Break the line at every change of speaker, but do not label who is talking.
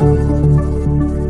哦。